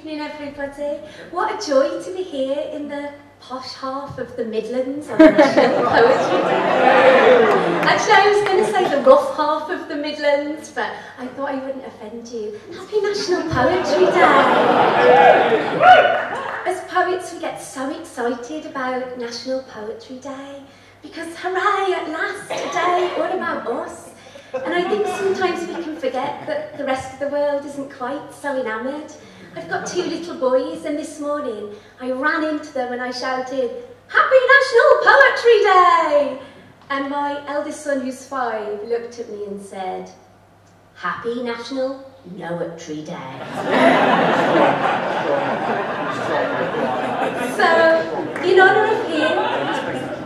evening, everybody. What a joy to be here in the posh half of the Midlands on National Poetry Day. Actually, I was going to say the rough half of the Midlands, but I thought I wouldn't offend you. Happy National Poetry Day. As poets, we get so excited about National Poetry Day because hooray, at last, a day all about us. And I think sometimes we can forget that the rest of the world isn't quite so enamoured. I've got two little boys, and this morning I ran into them and I shouted, Happy National Poetry Day! And my eldest son, who's five, looked at me and said, Happy National Poetry Day. so, in honour of him,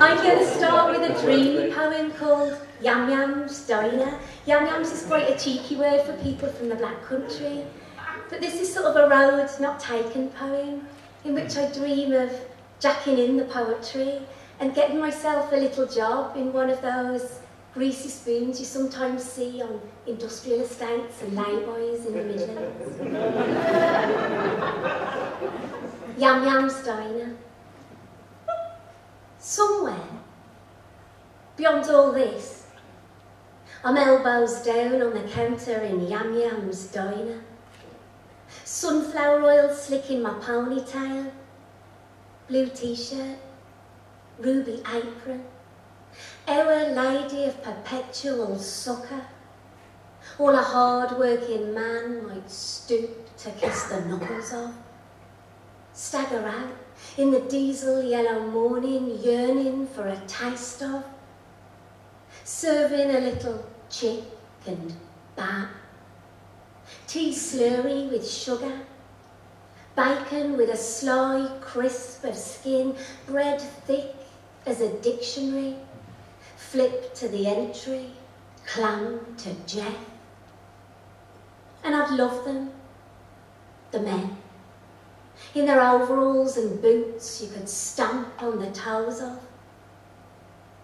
I'm going to start with a dreamy poem called Yam Yam's Diner. Yam Yams is quite a cheeky word for people from the Black Country. But this is sort of a road not taken poem in which I dream of jacking in the poetry and getting myself a little job in one of those greasy spoons you sometimes see on industrial estates and layboys in the Midlands. Yam Yam's Diner. Somewhere, beyond all this, I'm elbows down on the counter in Yam Yam's diner. Sunflower oil slicking my ponytail. Blue t-shirt. Ruby apron. Our Lady of Perpetual Succor. All a hard-working man might stoop to kiss the knuckles of. Stagger out in the diesel yellow morning, yearning for a taste of. Serving a little chick and bat. Tea slurry with sugar. Bacon with a sly crisp of skin. Bread thick as a dictionary. Flip to the entry. Clam to Jeff. And I'd love them, the men. In their overalls and boots you could stamp on the toes of.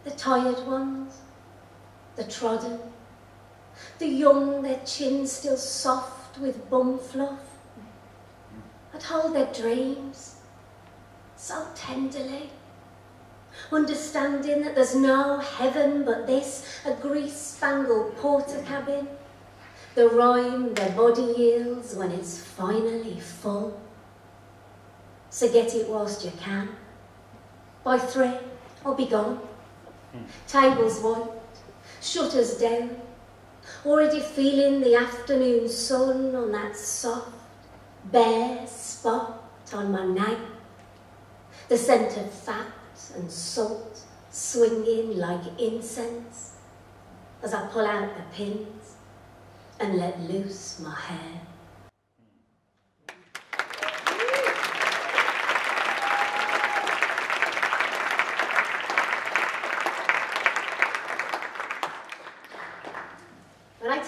The tired ones, the trodden, the young, their chins still soft with bum fluff. I'd hold their dreams so tenderly, understanding that there's no heaven but this, a grease-spangled Portakabin, the rhyme their body yields when it's finally full. So get it whilst you can. By three, I'll be gone. Hmm. Tables white, shutters down, already feeling the afternoon sun on that soft, bare spot on my neck, the scent of fat and salt swinging like incense as I pull out the pins and let loose my hair.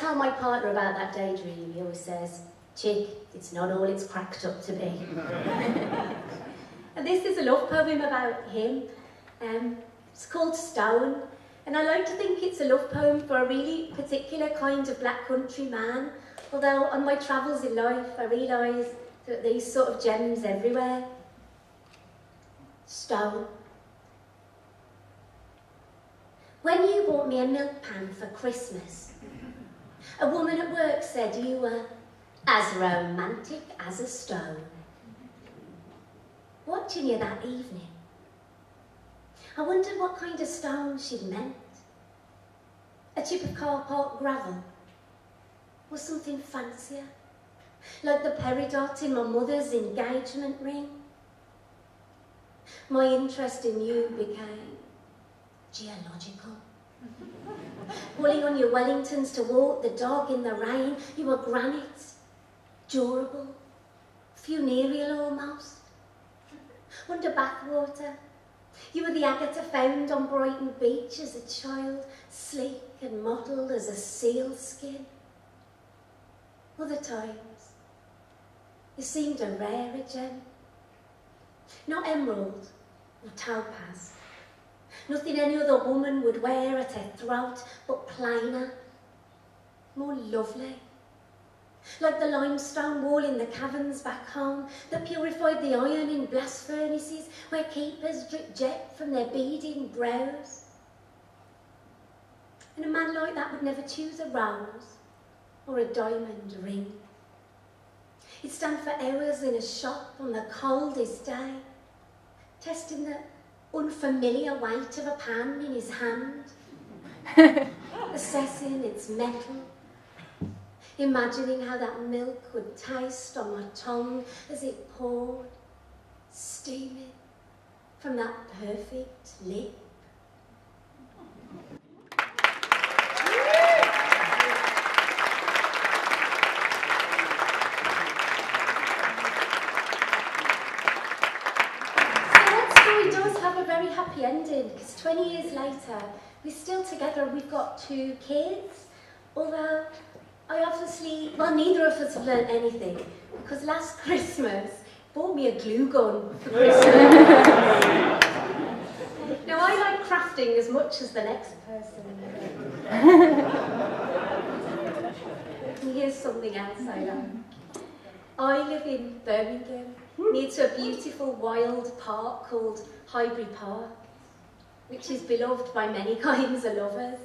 tell my partner about that daydream, he always says, Chick, it's not all it's cracked up to be. and this is a love poem about him. Um, it's called Stone, and I like to think it's a love poem for a really particular kind of black country man, although on my travels in life I realise that these sort of gems everywhere. Stone. When you bought me a milk pan for Christmas, a woman at work said you were as romantic as a stone. Watching you that evening, I wondered what kind of stone she'd meant. A chip of car park gravel, or something fancier, like the peridot in my mother's engagement ring. My interest in you became geological. Pulling on your Wellingtons to walk the dog in the rain, you were granite, durable, funereal almost. Under bathwater, you were the agate found on Brighton Beach as a child, sleek and mottled as a seal skin. Other times, you seemed a rarer gem, not emerald or topaz, Nothing any other woman would wear at her throat, but plainer, more lovely. like the limestone wall in the caverns back home that purified the iron in blast furnaces where keepers drip jet from their beading brows. And a man like that would never choose a rose or a diamond ring. He'd stand for hours in a shop on the coldest day, testing the unfamiliar weight of a pan in his hand, assessing its metal, imagining how that milk would taste on my tongue as it poured, steaming from that perfect lip. We're still together we've got two kids. Although I obviously, well, neither of us have learned anything because last Christmas bought me a glue gun for Christmas. now, I like crafting as much as the next person. Here's something else I like. I live in Birmingham, near to a beautiful wild park called Highbury Park, which is beloved by many kinds of lovers.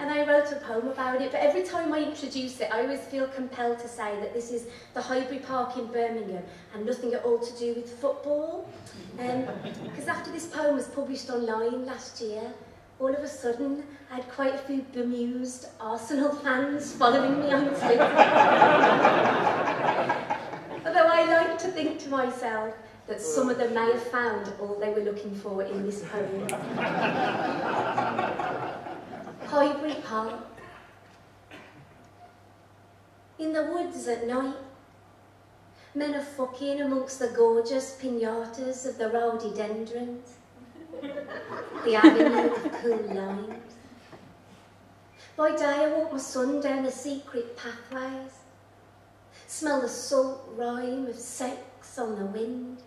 And I wrote a poem about it, but every time I introduce it, I always feel compelled to say that this is the Highbury Park in Birmingham and nothing at all to do with football. Because um, after this poem was published online last year, all of a sudden I had quite a few bemused Arsenal fans following me on Twitter. Although I like to think to myself, that some of them may have found all they were looking for in this poem. Highbury Park. In the woods at night, men are fucking amongst the gorgeous pinatas of the rhododendrons, the avenue of cool limes. By day I walk my son down the secret pathways, smell the salt rime of sex on the wind,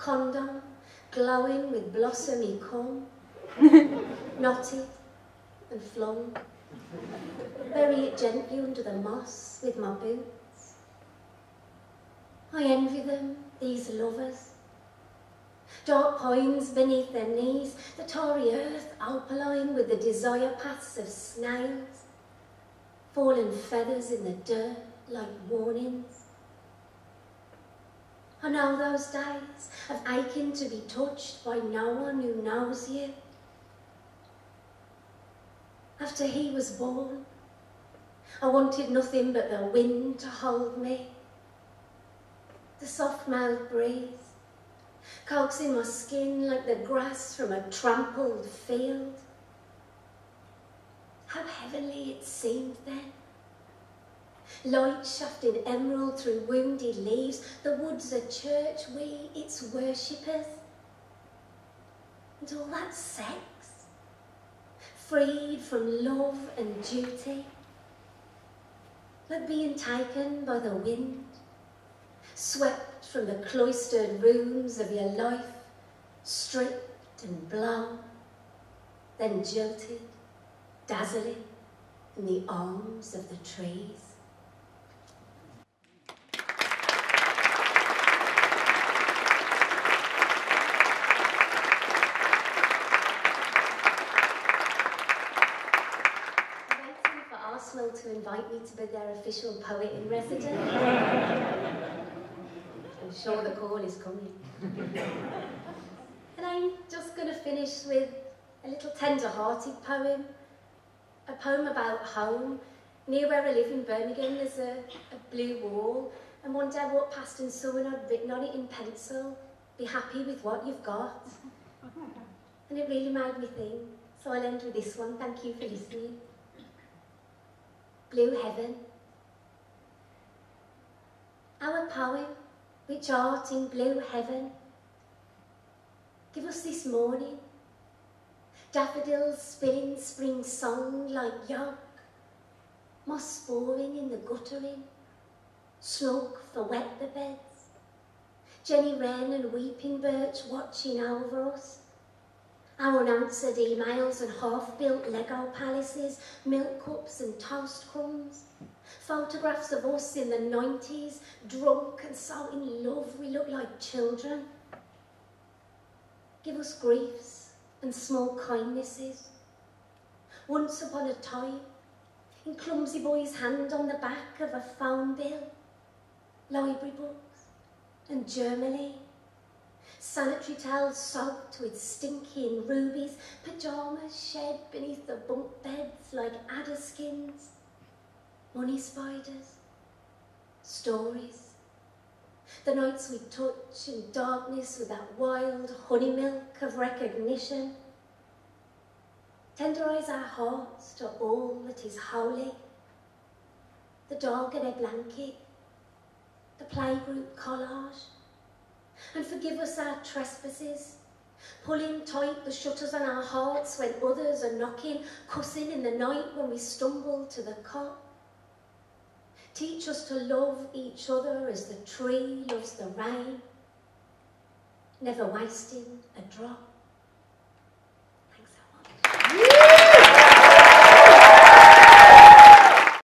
condom, glowing with blossomy cum, knotted and flung. Bury it gently under the moss with my boots. I envy them, these lovers. Dark pines beneath their knees, the tarry earth alkaline with the desire paths of snails, fallen feathers in the dirt like warnings. I know those days of aching to be touched by no one who knows you. After he was born, I wanted nothing but the wind to hold me, the soft-mouthed breeze, coaxing my skin like the grass from a trampled field. How heavenly it seemed then. Light shafted emerald through wounded leaves, the woods a church, we its worshippers. And all that sex, freed from love and duty, like being taken by the wind, swept from the cloistered rooms of your life, stripped and blown, then jilted, dazzling in the arms of the trees. To be their official poet in residence. I'm sure the call is coming. and I'm just going to finish with a little tender-hearted poem, a poem about home. Near where I live in Birmingham, there's a, a blue wall, and one day I walked past and someone had written on it in pencil, be happy with what you've got. And it really made me think. So I'll end with this one. Thank you for listening blue heaven. Our poem, which art in blue heaven, give us this morning. Daffodils spilling spring song like young, moss boring in the guttering, snug for wet the beds, Jenny Wren and weeping birch watching over us, Our unanswered emails and half-built Lego palaces, milk cups and toast crumbs. Photographs of us in the 90s, drunk and so in love we look like children. Give us griefs and small kindnesses. Once upon a time, in Clumsy Boy's hand on the back of a phone bill, library books and Germany sanitary towels soaked with stinking rubies, pyjamas shed beneath the bunk beds like adder skins, money spiders, stories. The nights we touch in darkness with that wild honey milk of recognition. Tenderize our hearts to all that is holy. The dog in a blanket, the playgroup collage, and forgive us our trespasses, pulling tight the shutters on our hearts when others are knocking, cussing in the night when we stumble to the cot. Teach us to love each other as the tree loves the rain, never wasting a drop.